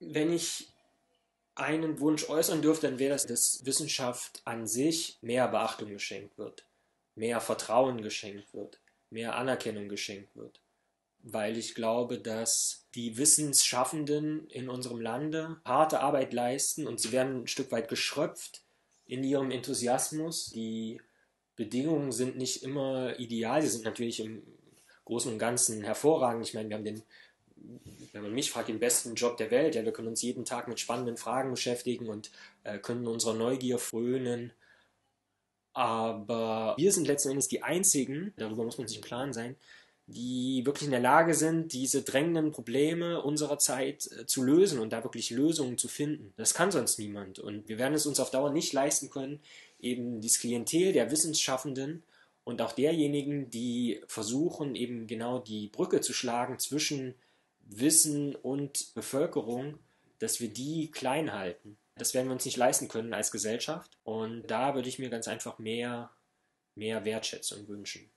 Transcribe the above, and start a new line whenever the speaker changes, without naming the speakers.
Wenn ich einen Wunsch äußern dürfte, dann wäre das, dass Wissenschaft an sich mehr Beachtung geschenkt wird, mehr Vertrauen geschenkt wird, mehr Anerkennung geschenkt wird. Weil ich glaube, dass die Wissensschaffenden in unserem Lande harte Arbeit leisten und sie werden ein Stück weit geschröpft in ihrem Enthusiasmus. Die Bedingungen sind nicht immer ideal, sie sind natürlich im Großen und Ganzen hervorragend. Ich meine, wir haben den wenn man mich fragt, den besten Job der Welt. Ja, wir können uns jeden Tag mit spannenden Fragen beschäftigen und äh, können unserer Neugier frönen. Aber wir sind letzten Endes die Einzigen, darüber muss man sich im Klaren sein, die wirklich in der Lage sind, diese drängenden Probleme unserer Zeit äh, zu lösen und da wirklich Lösungen zu finden. Das kann sonst niemand. Und wir werden es uns auf Dauer nicht leisten können, eben dieses Klientel der Wissensschaffenden und auch derjenigen, die versuchen, eben genau die Brücke zu schlagen zwischen Wissen und Bevölkerung, dass wir die klein halten. Das werden wir uns nicht leisten können als Gesellschaft. Und da würde ich mir ganz einfach mehr, mehr Wertschätzung wünschen.